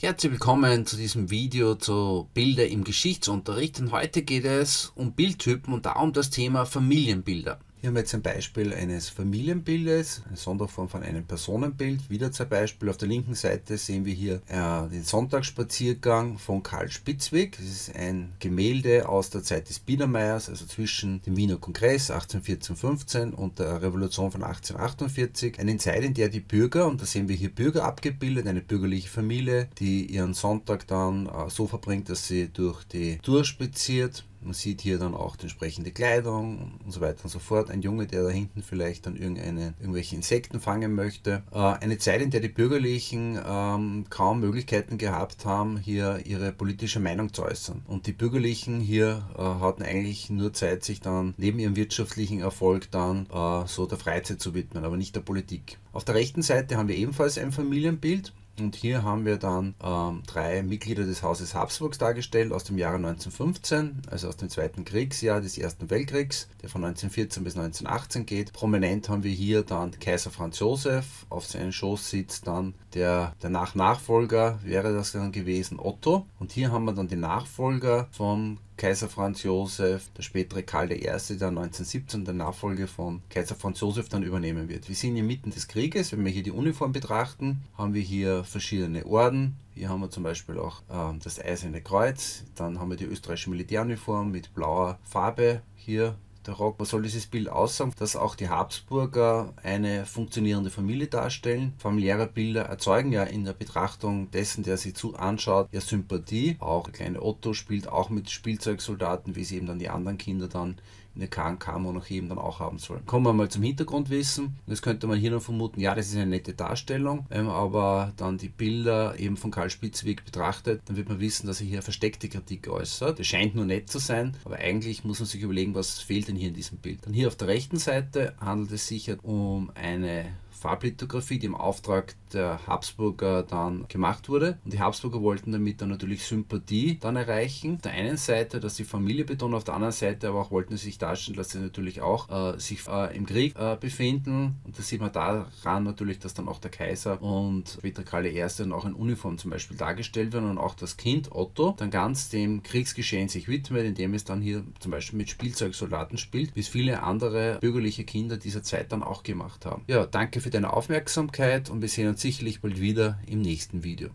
Herzlich willkommen zu diesem Video zu Bilder im Geschichtsunterricht und heute geht es um Bildtypen und darum das Thema Familienbilder. Hier haben wir jetzt ein Beispiel eines Familienbildes, eine Sonderform von einem Personenbild. Wieder zum Beispiel auf der linken Seite sehen wir hier äh, den Sonntagsspaziergang von Karl Spitzweg. Das ist ein Gemälde aus der Zeit des Biedermeiers, also zwischen dem Wiener Kongress 1814-15 und der Revolution von 1848. Eine Zeit, in der die Bürger, und da sehen wir hier Bürger abgebildet, eine bürgerliche Familie, die ihren Sonntag dann äh, so verbringt, dass sie durch die Tour spaziert man sieht hier dann auch die entsprechende Kleidung und so weiter und so fort. Ein Junge, der da hinten vielleicht dann irgendeine, irgendwelche Insekten fangen möchte. Äh, eine Zeit, in der die Bürgerlichen ähm, kaum Möglichkeiten gehabt haben, hier ihre politische Meinung zu äußern. Und die Bürgerlichen hier äh, hatten eigentlich nur Zeit, sich dann neben ihrem wirtschaftlichen Erfolg dann äh, so der Freizeit zu widmen, aber nicht der Politik. Auf der rechten Seite haben wir ebenfalls ein Familienbild. Und hier haben wir dann ähm, drei Mitglieder des Hauses Habsburgs dargestellt aus dem Jahre 1915, also aus dem Zweiten Kriegsjahr des Ersten Weltkriegs, der von 1914 bis 1918 geht. Prominent haben wir hier dann Kaiser Franz Josef, auf seinem Schoß sitzt dann der, der Nach-Nachfolger, wäre das dann gewesen Otto. Und hier haben wir dann den Nachfolger vom Kaiser Franz Josef, der spätere Karl I., der 1917 der Nachfolge von Kaiser Franz Josef dann übernehmen wird. Wir sind inmitten des Krieges, wenn wir hier die Uniform betrachten, haben wir hier verschiedene Orden. Hier haben wir zum Beispiel auch äh, das Eiserne Kreuz, dann haben wir die österreichische Militäruniform mit blauer Farbe hier der Rock. Soll dieses Bild aussagen? Dass auch die Habsburger eine funktionierende Familie darstellen. Familiäre Bilder erzeugen ja in der Betrachtung dessen, der sie zu anschaut, ja Sympathie. Auch der kleine Otto spielt auch mit Spielzeugsoldaten, wie sie eben dann die anderen Kinder dann in der KNK-Monarchie eben dann auch haben sollen. Kommen wir mal zum Hintergrundwissen. Das könnte man hier noch vermuten, ja, das ist eine nette Darstellung, ähm, aber dann die Bilder eben von Karl Spitzweg betrachtet, dann wird man wissen, dass er hier versteckte Kritik äußert. Das scheint nur nett zu sein, aber eigentlich muss man sich überlegen, was fehlt denn hier in diesem Bild. Dann hier auf der rechten Seite handelt es sich um eine Farblithografie, die im Auftrag der Habsburger dann gemacht wurde. Und die Habsburger wollten damit dann natürlich Sympathie dann erreichen. Auf der einen Seite, dass die Familie betonen, auf der anderen Seite aber auch wollten sie sich darstellen, dass sie natürlich auch äh, sich äh, im Krieg äh, befinden. Und das sieht man daran natürlich, dass dann auch der Kaiser und Peter Karl I. dann auch in Uniform zum Beispiel dargestellt werden und auch das Kind Otto dann ganz dem Kriegsgeschehen sich widmet, indem es dann hier zum Beispiel mit Spielzeugsoldaten spielt, wie es viele andere bürgerliche Kinder dieser Zeit dann auch gemacht haben. Ja, danke für deine Aufmerksamkeit und wir sehen uns sicherlich bald wieder im nächsten Video.